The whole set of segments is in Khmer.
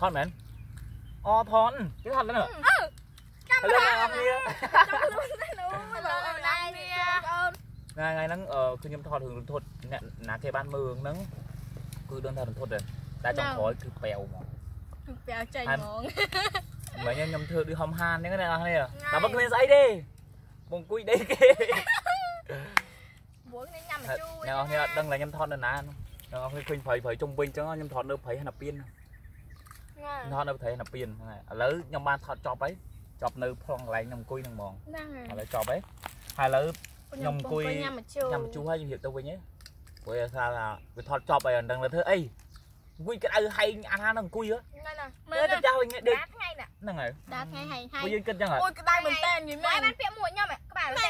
ថតមែនអថតគេថតឡើងអឺចាំបងអរគ្នាចាំខ្លួននោះបងអូនដែរអូនថ្ងៃថ្ងៃហ្នឹងគឺខ្ញុំថតរឿងរន្ធត់អ្នកណាគេបានមើលហ្នឹងគឺដឹងថារន្ធត់ដែរតែចុងក្រោយគឺប៉ែវហ្មងប៉ែវចេញហ្មងមិនខ្ញុំធ្វើដូចហំហានហ្នឹងណាអរគ្នាតែមិនគ្មានស្អីទេបងអង្គុយដេកគេបងញ៉ាំមកជួយអ្នកអរគ្នាអត់ដឹងថាខ្ញុំថតនៅណាអ្នកអរគ្នាឃើញព្រៃព្រៃជុំវិញអញ្ចឹងខ្ញុំថតនៅព្រៃហណាពៀនហ្នឹង ថតនៅព្រៃហណាពៀនហ្នឹងហើយឥឡូវខ្ញុំបានថតចប់ហើយចប់នៅប្លង់កន្លែងខ្ញុំអង្គុយហ្នឹងហ្មងហ្នឹងហើយឥឡូវចប់ហើយហើយឥឡូវខ្ញុំអង្គុយញ៉ាំមកជូរញ៉ាំជូរហើយខ្ញុំរៀបទៅវិញហ៎ព្រោះថាថាវាថតចប់ហើយអត់ដឹងថាធ្វើអីអង្គុយក្តៅហែងអាណានឹងអង្គុយហ៎ហ្នឹងណាមើលទៅចាស់វិញដេកដាថ្ងៃនេះហ្នឹងហើយដាថ្ងៃហើយហើព្រោះយយើងគិតចឹងហ៎អូយក្តៅមែនតើនិយាយមែនបានពាក់មួកខ្ញុំក្បាលតែ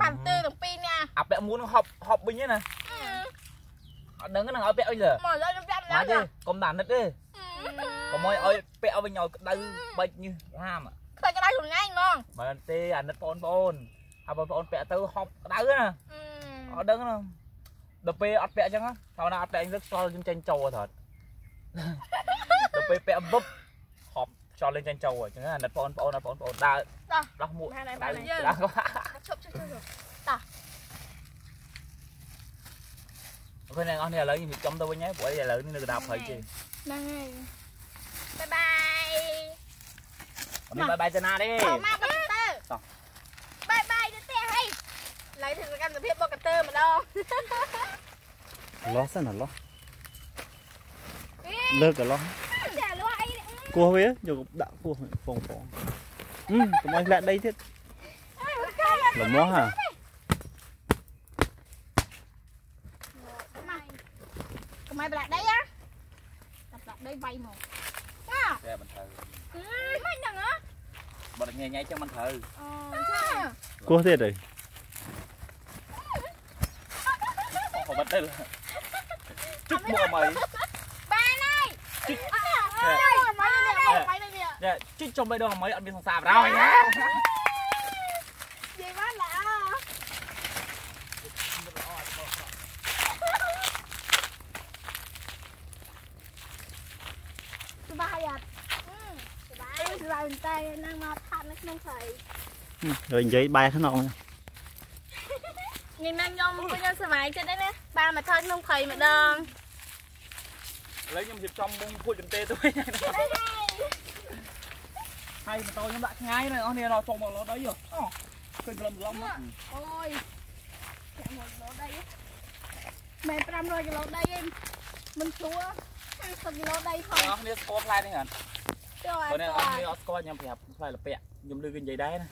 បានទៅទាំងពីរនេះអាពាក់មួយនឹងហប់ហប់វិញណាអត់ដឹងហ្នឹងឲ្យពាក់អីលើមកដល់ខ្ញុំពាក់ម្ដណាងទេកុំតានិតទេ កុំឲ្យឲ្យពាក់ឲ្យវិញឲ្យក្តៅបាច់ញើសហាមឃើញក្តៅខ្លួនឯងហ្មងបើទេអានិតបងប្អូនហើយបងប្អូនពាក់ទៅហប់ក្តៅណាអត់ដឹងណាដល់ពេលអត់ពាក់អញ្ចឹងថាណាអត់ពាក់អញ្ចឹងស្គាល់យើងចេញចូលទៅដល់ពេលពាក់វឹបហប់ខ្យល់លេងចេញចូលអញ្ចឹងអាណិតបងប្អូនបងប្អូនដើរដោះមួកបានហើយដើបានរហើយដើរឈប់ឈប់ឈប់អូខេអ្នកនរគ្នាឥឡូវខ្ញុំរៀបចំទៅវិញហើយព្រោះឥឡូវនេះនៅកណ្ដាលព្រៃទេហ្នឹងហើយ បាយបាយអត់មានបាយបាយទៅណាទេអត់មកបកទៅបាយបាយទៅផ្ទះហីឡើយធ្វើសកម្មភាពបកទៅម្ដងលោះសិនឡោះលើកកលោះចាលក់អីគោះវាយកដាក់គោះពងពងអឺកុំឲ្យធ្លាក់ដីទៀតល្មោះហ่าកុំឲ្យប្រឡាក់ដីណាប្រឡាក់ដីវាយមកណា តែមិនត្រូវអឺមិនហ្នឹងហ៎បើញ៉ៃញ៉ៃចឹងមិនត្រូវអូចាគោះទៀតហើយហូបទៅជិះមួមកបានហើយជិះអើយមកនេះមកនេះតែជិះចំបីដងមកអត់មានសង្សារបណ្ដោយណា និយាយបានល្អសបាយអត់ស បាយសបាយតែនឹងមកផាត់នៅក្នុងព្រៃហើយនិយាយបែរខ្នងញ៉ាំខ្ញុំខ្ញុំសប្បាយចិត្តដែរណាបានមកថតក្នុងព្រៃម្ដងឥឡូវខ្ញុំរៀបចំមុងពួចកន្ទេទៅវិញហើយម៉ូតូខ្ញុំដាក់ឆ្ងាយណាស់អ្នកនរចូលមកលោដីអូឃើញក្លឹមក្លឹមអូយ500គីឡូដីមែន500គីឡូដីឯងមិនស្រួល50គីឡូដីផងអ្នកនរស្គាល់ផ្លែនេះហ៎ចូលអ បើត់អ្នកស្គាល់នរអត់ស្គាល់ខ្ញុំប្រាប់ផ្លែលពាក់ខ្ញុំលឺគេនិយាយដែរណា